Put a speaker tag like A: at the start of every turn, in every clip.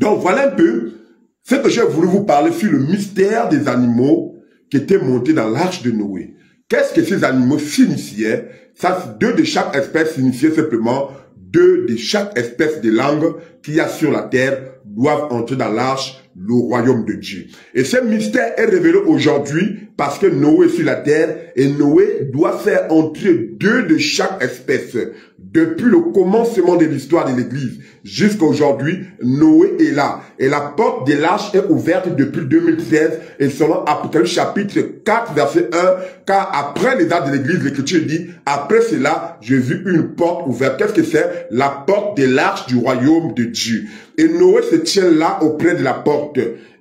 A: Donc voilà un peu ce que j'ai voulu vous parler sur le mystère des animaux qui étaient montés dans l'arche de Noé. Qu'est-ce que ces animaux signifiaient Ça, deux de chaque espèce signifiaient simplement deux de chaque espèce de langue qu'il y a sur la terre doivent entrer dans l'arche, le royaume de Dieu. Et ce mystère est révélé aujourd'hui parce que Noé est sur la terre et Noé doit faire entrer deux de chaque espèce. Depuis le commencement de l'histoire de l'Église jusqu'à aujourd'hui, Noé est là. Et la porte de l'arche est ouverte depuis 2016 et selon Apocalypse chapitre 4 verset 1, car après les dates de l'Église, l'Écriture dit, après cela, j'ai vu une porte ouverte. Qu'est-ce que c'est? La porte de l'arche du royaume de Dieu. Et Noé se tient là auprès de la porte.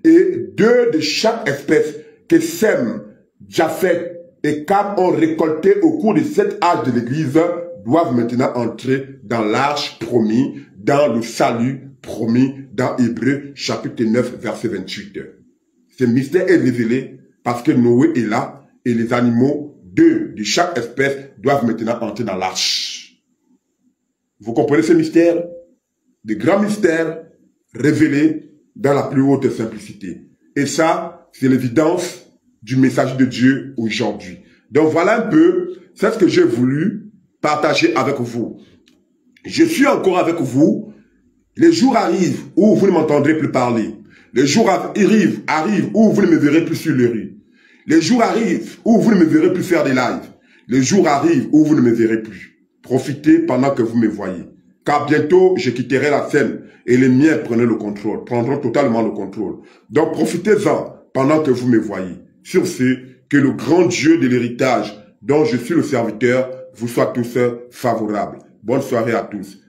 A: Et deux de chaque espèce que Sem, Japheth et Cam ont récolté au cours de cette âge de l'Église doivent maintenant entrer dans l'arche promis, dans le salut promis dans Hébreu chapitre 9 verset 28. Ce mystère est révélé parce que Noé est là et les animaux, deux de chaque espèce, doivent maintenant entrer dans l'arche. Vous comprenez ce mystère? Des grands mystères révélés dans la plus haute simplicité. Et ça, c'est l'évidence du message de Dieu aujourd'hui. Donc voilà un peu, c'est ce que j'ai voulu partager avec vous. Je suis encore avec vous. Les jours arrivent où vous ne m'entendrez plus parler. Les jours arrivent, arrivent où vous ne me verrez plus sur les rues. Les jours arrivent où vous ne me verrez plus faire des lives. Les jours arrivent où vous ne me verrez plus. Profitez pendant que vous me voyez. Car bientôt, je quitterai la scène et les miens prennent le contrôle, prendront totalement le contrôle. Donc profitez-en pendant que vous me voyez. Sur ce, que le grand Dieu de l'héritage dont je suis le serviteur vous soit tous favorables. Bonne soirée à tous.